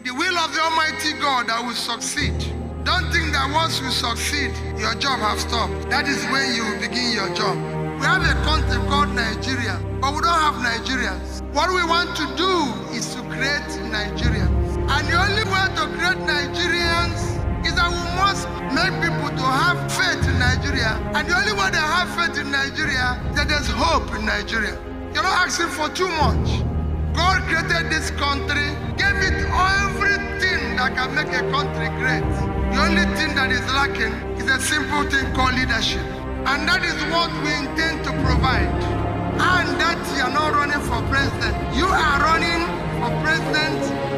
with the will of the Almighty God, I will succeed. Don't think that once you succeed, your job has stopped. That is when you begin your job. We have a country called Nigeria, but we don't have Nigerians. What we want to do is to create Nigerians. And the only way to create Nigerians is that we must make people to have faith in Nigeria. And the only way they have faith in Nigeria is that there's hope in Nigeria. You're not asking for too much. God created this country, country great. The only thing that is lacking is a simple thing called leadership. And that is what we intend to provide. And that you are not running for president. You are running for president